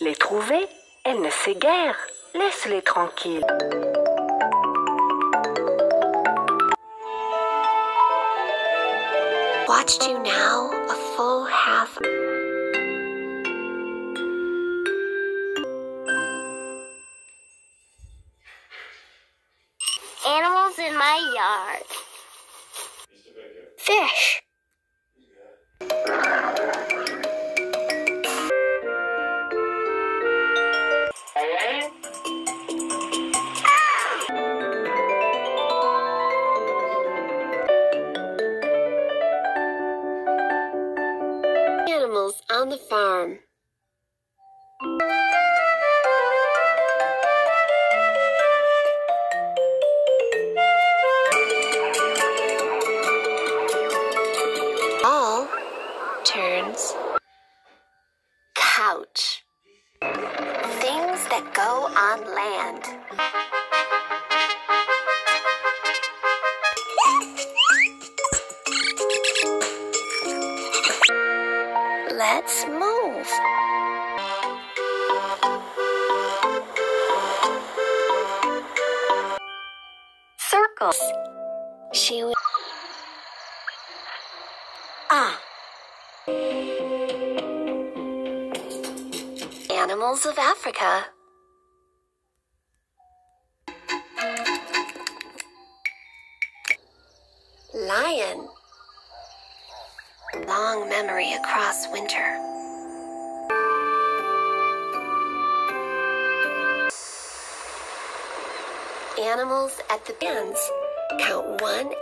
Les trouver Elle ne sait guère. Laisse-les tranquilles. Watched you now a full half. Animals in my yard. Fish. Animals on the farm. All turns couch. Things that go on land. Let's move. Circles. She will. Ah. Animals of Africa. Lion. Long memory across winter. Animals at the bands. Count one